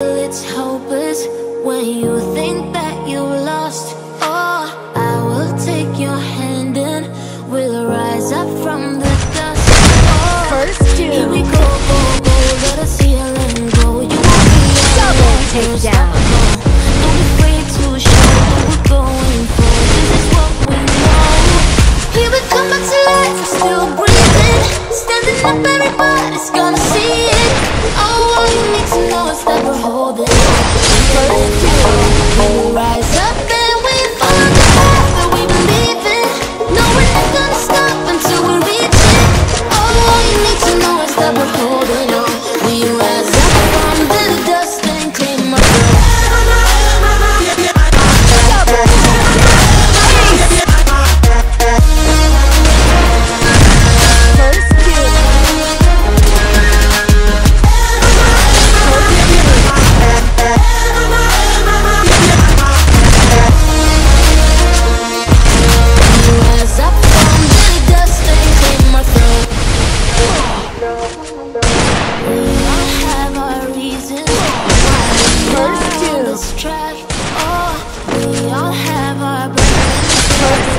It's hopeless when you think that you lost. Oh, I will take your hand and we'll rise up from the dust. Oh, First here we go, go, go. Let us heal and go. You won't be Double takedown. Don't afraid to show what we're going for. This is what we know. Here we come back to life. Still breathing, standing up. Everybody's gonna